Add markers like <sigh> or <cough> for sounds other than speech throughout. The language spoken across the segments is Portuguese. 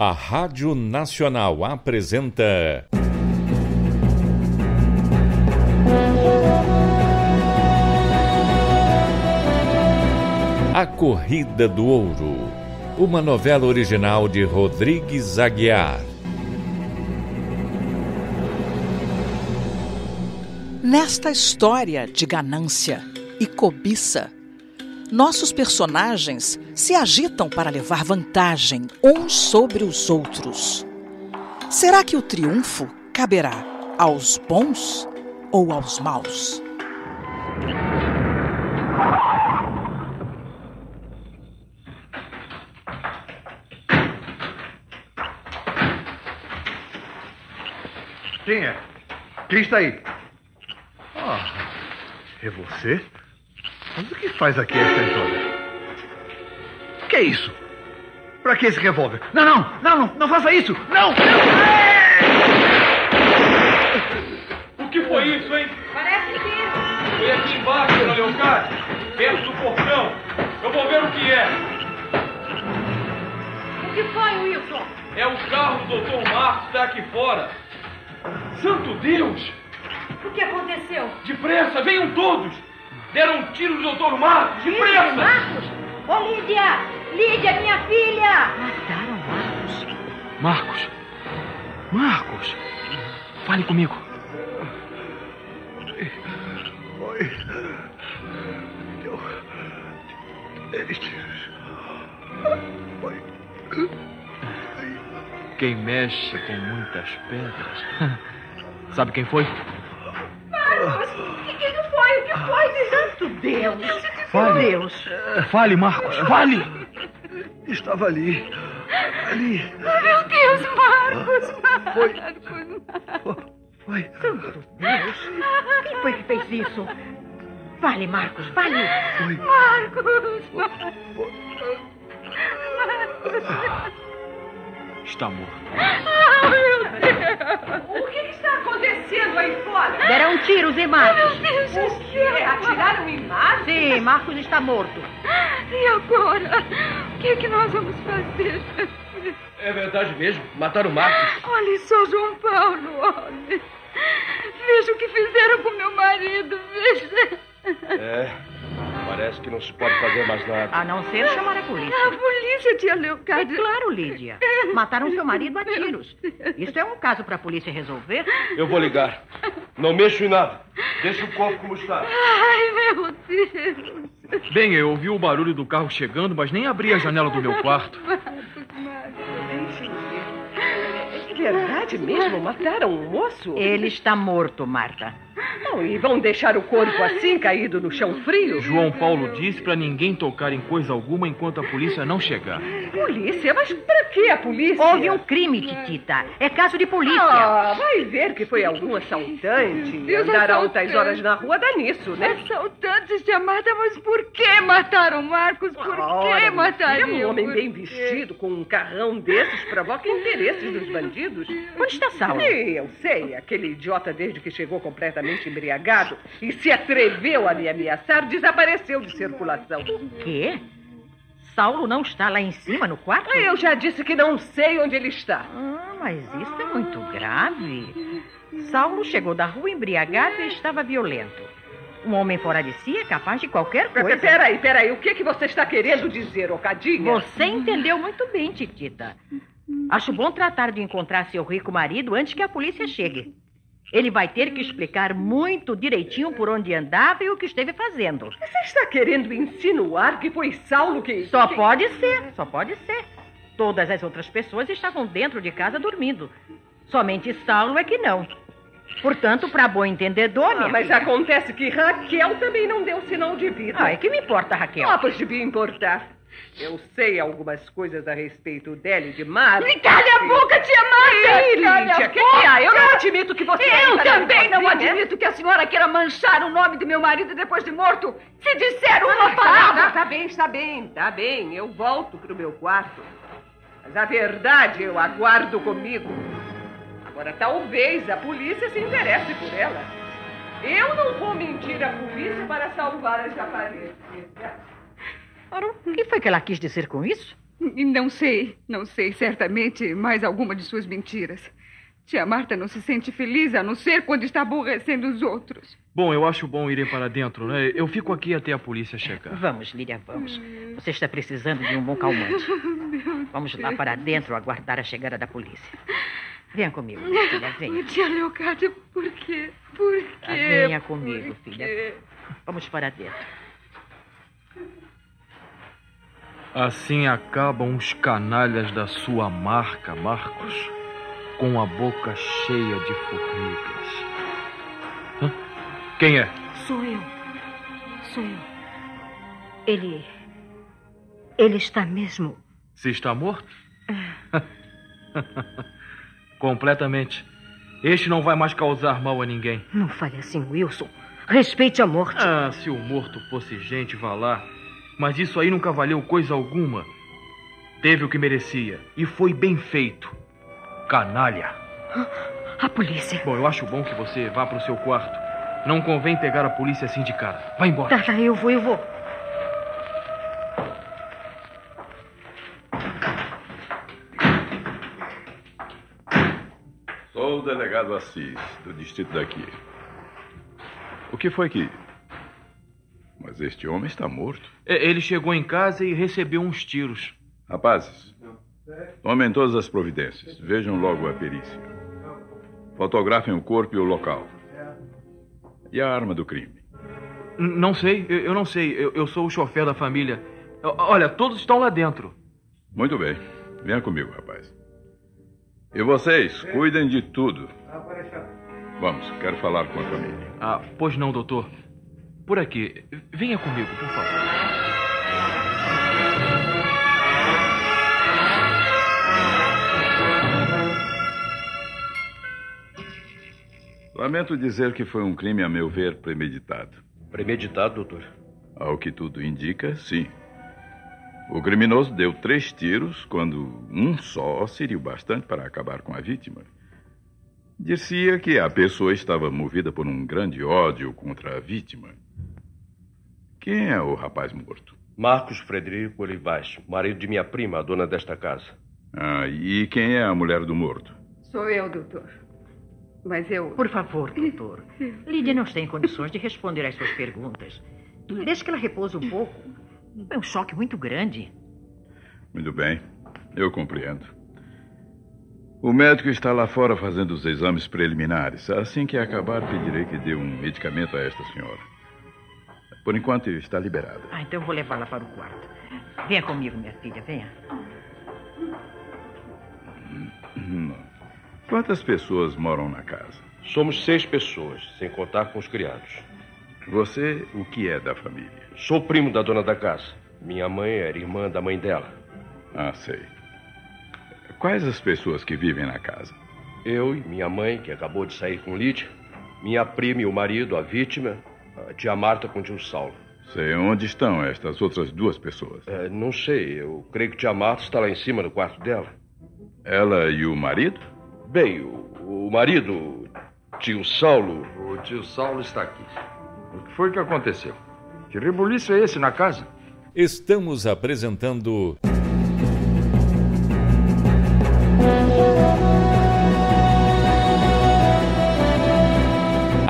A Rádio Nacional apresenta. A Corrida do Ouro. Uma novela original de Rodrigues Aguiar. Nesta história de ganância e cobiça, nossos personagens se agitam para levar vantagem uns sobre os outros. Será que o triunfo caberá aos bons ou aos maus? Quem é? Quem está aí? Ah, é você? Mas o que faz aqui esta história? Que é isso? Pra que esse revólver? Não, não, não, não, não faça isso! Não! O que foi isso, hein? Parece que. Foi aqui embaixo, dona Leocádia, perto do portão. Eu vou ver o que é. O que foi, Wilson? É o carro do Dr. Marcos que está aqui fora. Santo Deus! O que aconteceu? Depressa, venham todos! Deram um tiro no Dr. Marcos! Lídia, Depressa! Marcos? Ô, Lídia! Lídia, minha filha! Mataram Marcos. Marcos. Marcos. Fale comigo. Oi. Quem mexe com muitas pedras. Sabe quem foi? Marcos! O que, que foi? O que foi? Santo Deus! Fale. Deus! Fale, Marcos. Fale. Estava ali. Ali. Meu Deus, Marcos! Foi. Marcos! Foi. Santo Deus! Quem foi que fez isso? Fale, Marcos, fale! Foi. Marcos! Está morto. Meu Deus! O que está acontecendo aí fora? Deram tiros em Marcos. Meu Deus do céu! Atiraram em Marcos? Sim, Marcos está morto. E agora? O que é que nós vamos fazer? É verdade mesmo. Mataram o Marcos. Olhe só, João Paulo, olhe. Veja o que fizeram com meu marido, veja. É. Que não se pode fazer mais nada. A não ser chamar a polícia. A polícia, tia É Leocádia. claro, Lídia. Mataram seu marido a tiros. Isso é um caso para a polícia resolver. Eu vou ligar. Não mexo em nada. Deixa o corpo como está. Ai, meu Deus. Bem, eu ouvi o barulho do carro chegando, mas nem abri a janela do meu quarto. É verdade mesmo? Mataram um moço? Ele está morto, Marta. Não, e vão deixar o corpo assim, caído no chão frio? João Paulo disse para ninguém tocar em coisa alguma enquanto a polícia não chegar. Polícia? Mas pra que a polícia? Houve um crime, Titita. É caso de polícia. Ah, vai ver que foi algum assaltante. Deus, Andar altas horas na rua dá nisso, né? Assaltantes de Amada, mas por que mataram Marcos? Por que Ora, minha matariam? filha, Um homem bem vestido, com um carrão desses, provoca interesses dos bandidos. Onde está Saulo? Sim, eu sei. Aquele idiota, desde que chegou completamente embriagado e se atreveu a me ameaçar, desapareceu de circulação. Quê? Saulo não está lá em cima no quarto? Eu já disse que não sei onde ele está. Ah, mas isso é muito grave. Saulo chegou da rua embriagado e estava violento. Um homem fora de si é capaz de qualquer coisa. Peraí, peraí. O que, que você está querendo dizer, Ocadinha? Você entendeu muito bem, Titita. Acho bom tratar de encontrar seu rico marido antes que a polícia chegue. Ele vai ter que explicar muito direitinho por onde andava e o que esteve fazendo. Você está querendo insinuar que foi Saulo que... Só que- pode ser, só pode ser. Todas as outras pessoas estavam dentro de casa dormindo. Somente Saulo é que não. Portanto, para bom entendedor, Ah, mas filha- acontece que Raquel também não deu sinal de vida. Ah, é que me importa, Raquel. Ah, pois devia importar. Eu sei algumas coisas a respeito dela e de Mar. Me calha a boca, tia Marta! Ei, Lídia, que que há? Eu não admito que você... Eu também não sozinha. admito que a senhora queira manchar o nome do meu marido depois de morto. Se disser uma Ah, tá, palavra... tá bem, está bem, tá bem. Eu volto pro meu quarto. Mas a verdade eu aguardo comigo. Agora, talvez a polícia se interesse por ela. Eu não vou mentir à polícia para salvar as aparências. Ora, o que foi que ela quis dizer com isso? Não sei, não sei. Certamente mais alguma de suas mentiras. Tia Marta não se sente feliz a não ser quando está aborrecendo os outros. Bom, eu acho bom irem para dentro, né? Eu fico aqui até a polícia chegar. Vamos, Lídia, vamos. Você está precisando de um bom calmante. <laughs> Vamos lá para dentro aguardar a chegada da polícia. Venha comigo, minha <laughs> filha, venha. Tia Leocádia, por quê? Por quê? Ah, Venha comigo, filha. Vamos para dentro. Assim acabam os canalhas da sua marca, Marcos, com a boca cheia de formigas. Hã? Quem é? Sou eu. Sou eu. Ele. Ele está mesmo. Se está morto? <laughs> Completamente. Este não vai mais causar mal a ninguém. Não fale assim, Wilson. Respeite a morte. Ah, se o morto fosse gente, vá lá. Mas isso aí nunca valeu coisa alguma. Teve o que merecia. E foi bem feito. Canalha. A polícia. Bom, eu acho bom que você vá para o seu quarto. Não convém pegar a polícia assim de cara. Vá embora. Tá, tá, eu vou, eu vou. Sou o delegado Assis, do distrito daqui. O que foi que. Mas este homem está morto. É, Ele chegou em casa e recebeu uns tiros. Rapazes, tomem todas as providências. Vejam logo a perícia. Fotografem o corpo e o local. E a arma do crime? Não sei, eu, não sei. Eu, eu sou o chofer da família. Olha, todos estão lá dentro. Muito bem. Venha comigo, rapaz. E vocês, cuidem de tudo. Vamos, quero falar com a família. Ah, pois não, doutor. Por aqui. Venha comigo, por favor. Lamento dizer que foi um crime, a meu ver, premeditado. Premeditado, doutor? Ao que tudo indica, sim. O criminoso deu três tiros, quando um só seria o bastante para acabar com a vítima. Dizia que a pessoa estava movida por um grande ódio contra a vítima. Quem é o rapaz morto? Marcos Frederico Olivais, marido de minha prima, a dona desta casa. Ah, e quem é a mulher do morto? Sou eu, doutor. Mas eu. Por favor, doutor. Lídia não está em condições de responder às suas perguntas. Deixe que ela repouse um pouco. É um choque muito grande. Muito bem, eu compreendo. O médico está lá fora fazendo os exames preliminares. Assim que acabar, pedirei que dê um medicamento a esta senhora. Por enquanto, está liberada. Ah, então vou levá-la para o quarto. Venha comigo, minha filha, venha. Quantas pessoas moram na casa? Somos seis pessoas, sem contar com os criados. Você, o que é da família? Sou primo da dona da casa. Minha mãe era irmã da mãe dela. Ah, sei. Quais as pessoas que vivem na casa? Eu e minha mãe, que acabou de sair com Lídia. Minha prima e o marido, a vítima. A tia Marta com o tio Saulo. Sei onde estão estas outras duas pessoas. É, não sei, eu creio que tia Marta está lá em cima no quarto dela. Ela e o marido? Bem, o, o marido, tio Saulo. O tio Saulo está aqui. O que foi que aconteceu? Que rebuliço é esse na casa? Estamos apresentando.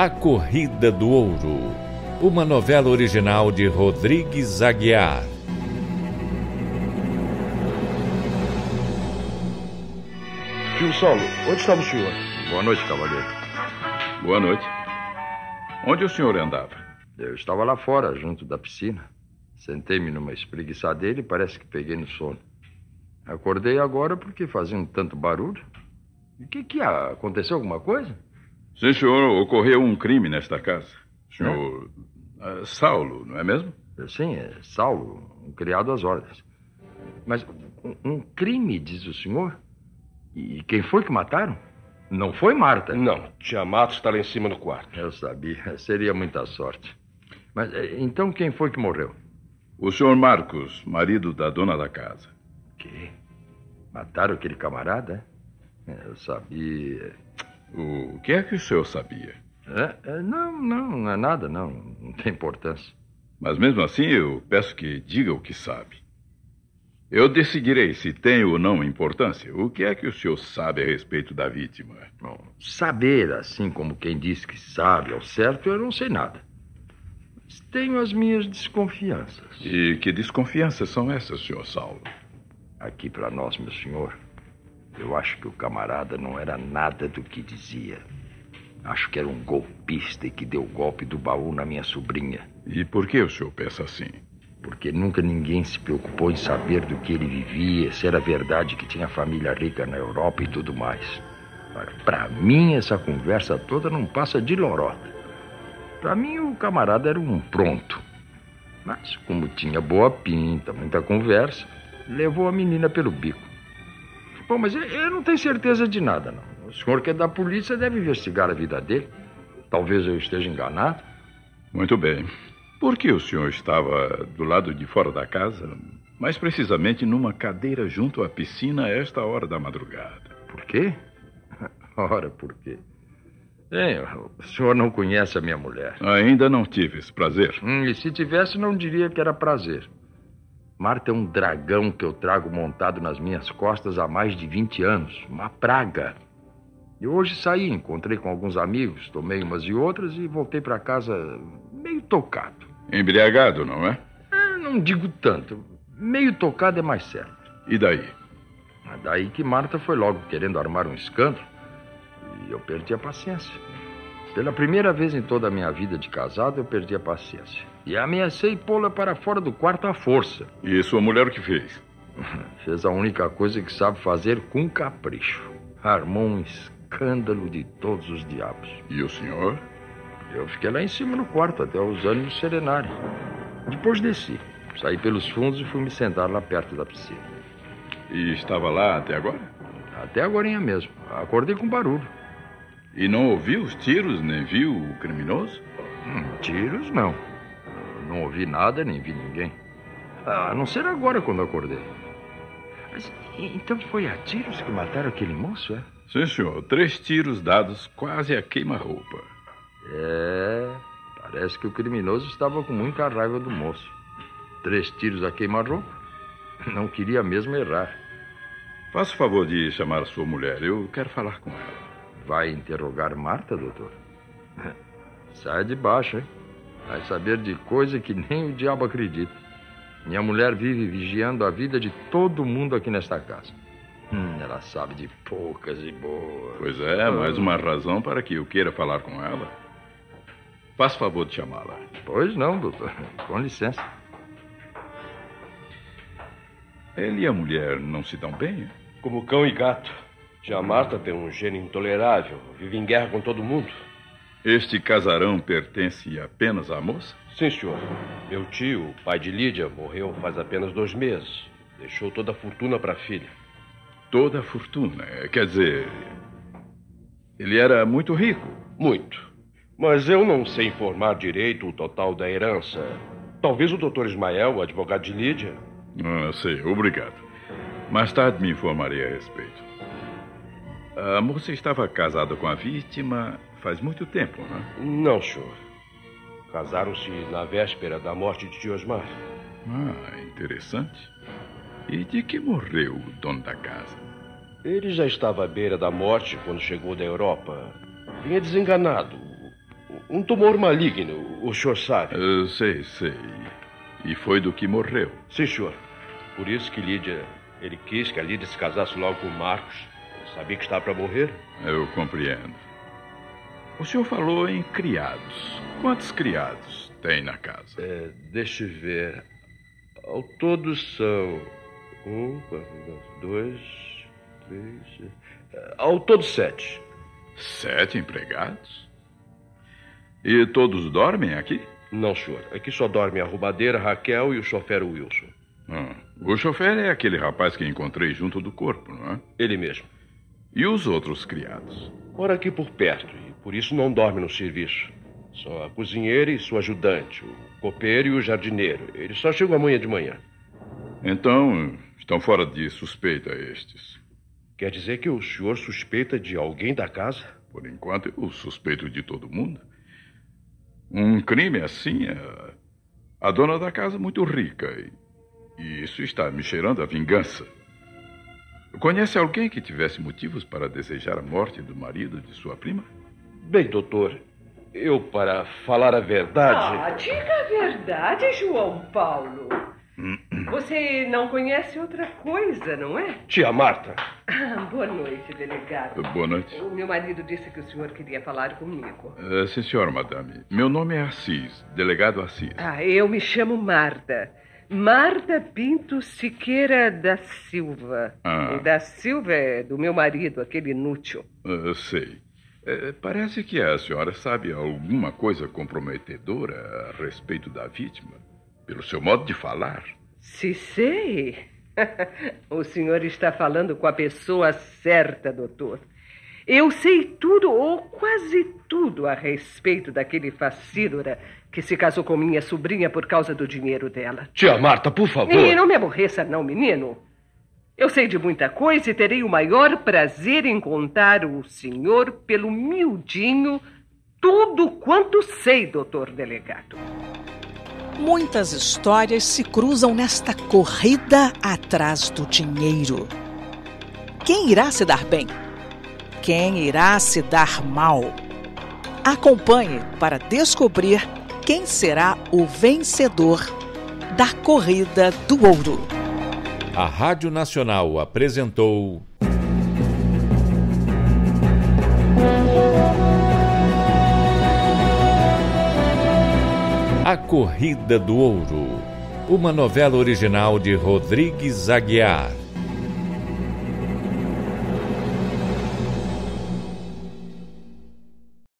A Corrida do Ouro. Uma novela original de Rodrigues Aguiar. Tio Saulo, onde estava o senhor? Boa noite, cavalheiro. Boa noite. Onde o senhor andava? Eu estava lá fora, junto da piscina. Sentei-me numa espreguiçadeira e parece que peguei no sono. Acordei agora porque fazia um tanto barulho. O que que aconteceu alguma coisa? Sim, senhor, ocorreu um crime nesta casa. Senhor ah, Saulo, não é mesmo? Sim, é Saulo, um criado às ordens. Mas um, um crime, diz o senhor? E quem foi que mataram? Não foi Marta? Não, tia Marta está lá em cima no quarto. Eu sabia, <laughs> seria muita sorte. Mas eh, então quem foi que morreu? O senhor Marcos, marido da dona da casa. Que? Mataram aquele camarada? Eu sabia. O que é que o senhor sabia? É, é, não, não, não é nada, não. Não tem importância. Mas mesmo assim, eu peço que diga o que sabe. Eu decidirei se tem ou não importância. O que é que o senhor sabe a respeito da vítima? Bom, saber, assim como quem diz que sabe ao certo, eu não sei nada. Mas tenho as minhas desconfianças. E que desconfianças são essas, senhor Saulo? Aqui para nós, meu senhor, eu acho que o camarada não era nada do que dizia. Acho que era um golpista e que deu o golpe do baú na minha sobrinha. E por que o senhor pensa assim? Porque nunca ninguém se preocupou em saber do que ele vivia, se era verdade que tinha família rica na Europa e tudo mais. Para mim, essa conversa toda não passa de lorota. Para mim, o camarada era um pronto. Mas, como tinha boa pinta, muita conversa, levou a menina pelo bico. Bom, mas eu não tenho certeza de nada, não. O senhor que é da polícia deve investigar a vida dele. Talvez eu esteja enganado. Muito bem. Por que o senhor estava do lado de fora da casa? Mais precisamente numa cadeira junto à piscina a esta hora da madrugada. Por quê? <laughs> Ora, por quê? Bem, o senhor não conhece a minha mulher. Ainda não tive esse prazer. Hum, e se tivesse, não diria que era prazer. Marta é um dragão que eu trago montado nas minhas costas há mais de 20 anos. Uma praga. E hoje saí, encontrei com alguns amigos, tomei umas e outras e voltei para casa meio tocado. Embriagado, não é? é? Não digo tanto. Meio tocado é mais certo. E daí? Daí que Marta foi logo querendo armar um escândalo. E eu perdi a paciência. Pela primeira vez em toda a minha vida de casado, eu perdi a paciência. E ameacei pô-la para fora do quarto à força. E sua mulher o que fez? <laughs> Fez a única coisa que sabe fazer com capricho. Armou um escândalo de todos os diabos. E o senhor? Eu fiquei lá em cima no quarto até os ânimos serenarem. Depois desci. Saí pelos fundos e fui me sentar lá perto da piscina. E estava lá até agora? Até agora mesmo. Acordei com barulho. E não ouviu os tiros, nem viu o criminoso? Hum, tiros, não. Não ouvi nada, nem vi ninguém. A não ser agora quando acordei. Mas, então foi a tiros que mataram aquele moço, é? Sim, senhor. Três tiros dados quase a queima-roupa. É. Parece que o criminoso estava com muita raiva do moço. Três tiros a queima-roupa. Não queria mesmo errar. Faça o favor de chamar sua mulher. Eu quero falar com ela. Vai interrogar Marta, doutor? <laughs> Sai de baixo, hein? Vai saber de coisa que nem o diabo acredita. Minha mulher vive vigiando a vida de todo mundo aqui nesta casa. Hum, ela sabe de poucas e boas. Pois é, mais uma razão para que eu queira falar com ela. Faça favor de chamá-la. Pois não, doutor. Com licença. Ele e a mulher não se dão bem? Como cão e gato. Tia Marta tem um gênio intolerável. Vive em guerra com todo mundo. Este casarão pertence apenas à moça? Sim, senhor. Meu tio, pai de Lídia, morreu faz apenas dois meses. Deixou toda a fortuna para a filha. Toda a fortuna? Quer dizer. Ele era muito rico? Muito. Mas eu não sei informar direito o total da herança. Talvez o doutor Ismael, o advogado de Lídia. Ah, sei, obrigado. Mais tarde me informarei a respeito. A moça estava casada com a vítima faz muito tempo, não é? Não, senhor. Casaram-se na véspera da morte de tio Osmar. Ah, interessante. E de que morreu o dono da casa? Ele já estava à beira da morte quando chegou da Europa. Vinha desenganado. Um tumor maligno, o senhor sabe. Eu sei, sei. E foi do que morreu? Sim, senhor. Por isso que Lídia. Ele quis que a Lídia se casasse logo com o Marcos. Sabia que estava para morrer? Eu compreendo. O senhor falou em criados. Quantos criados tem na casa? É, deixa eu ver. Ao todo são. Um, dois, três. Ao todo sete. Sete empregados? E todos dormem aqui? Não, senhor. Aqui só dormem a roubadeira Raquel e o chofer Wilson. Ah, o chofer é aquele rapaz que encontrei junto do corpo, não é? Ele mesmo. E os outros criados? Mora aqui por perto e por isso não dorme no serviço. São a cozinheira e sua ajudante, o copeiro e o jardineiro. Eles só chegam amanhã de manhã. Então, estão fora de suspeita estes. Quer dizer que o senhor suspeita de alguém da casa? Por enquanto, eu suspeito de todo mundo. Um crime assim, a, a dona da casa muito rica. E, E isso está me cheirando a vingança. Conhece alguém que tivesse motivos para desejar a morte do marido de sua prima? Bem, doutor, eu, para falar a verdade. Ah, diga a verdade, João Paulo. <clears throat> Você não conhece outra coisa, não é? Tia Marta. Ah, boa noite, delegado. Boa noite. O meu marido disse que o senhor queria falar comigo. Uh, sim, senhora, madame. Meu nome é Assis, delegado Assis. Ah, eu me chamo Marta. Marta Pinto Siqueira da Silva. Ah. Da Silva é do meu marido, aquele inútil. Uh, sei. Uh, parece que a senhora sabe alguma coisa comprometedora a respeito da vítima, pelo seu modo de falar. Se sei. <laughs> o senhor está falando com a pessoa certa, doutor. Eu sei tudo, ou quase tudo, a respeito daquele facílora que se casou com minha sobrinha por causa do dinheiro dela. Tia Marta, por favor. E não me aborreça, não, menino. Eu sei de muita coisa e terei o maior prazer em contar ao senhor, pelo miudinho, tudo quanto sei, doutor delegado. Muitas histórias se cruzam nesta corrida atrás do dinheiro. Quem irá se dar bem? Quem irá se dar mal? Acompanhe para descobrir quem será o vencedor da Corrida do Ouro. A Rádio Nacional apresentou. A Corrida do Ouro, uma novela original de Rodrigues Aguiar.